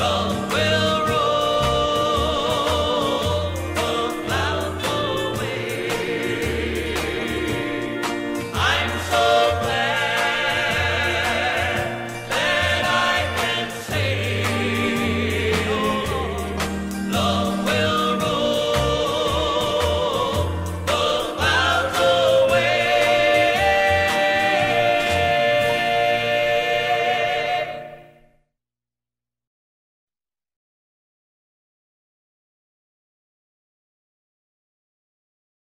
love